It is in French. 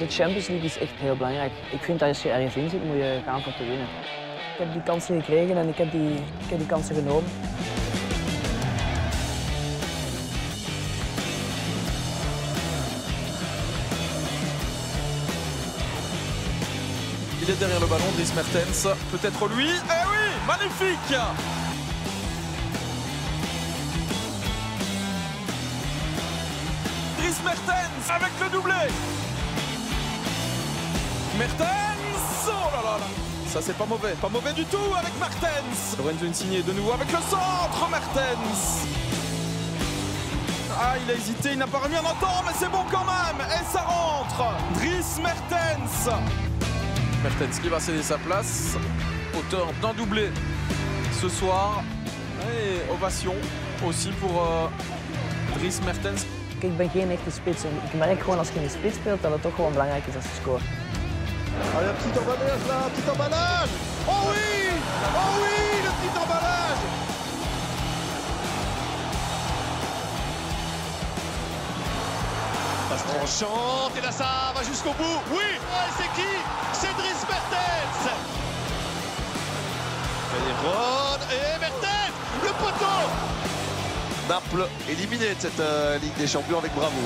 De Champions League is echt heel belangrijk. Ik vind dat als je ergens in zit, moet je gaan voor te winnen. Ik heb die kansen gekregen en ik heb die, ik heb die kansen genomen. Il est derrière le ballon, Dries Mertens. Peut-être lui. Eh oui, magnifique Dries Mertens avec le doublé. Mertens. Oh là là là. Ça c'est pas mauvais, pas mauvais du tout avec Mertens. Lorenzo Insigne de nouveau avec le centre Mertens. Ah il a hésité, il n'a pas remis un temps mais c'est bon quand même. Et ça rentre. Dries Mertens. Mertens qui va céder sa place, auteur d'un doublé ce soir. Et ovation aussi pour euh, Dries Mertens. Ik ben geen echte spits en ik merk gewoon als je in de spits speelt dat het toch gewoon belangrijk is als je scoort. Allez, un petit emballage là, un petit emballage. Oh oui Oh oui, le petit emballage. Passe tranchante, et là ça va jusqu'au bout. Oui Et c'est qui? C'est Dries Mertens Ron et Mertens Le poteau. Naples éliminé de cette euh, Ligue des Champions avec bravo.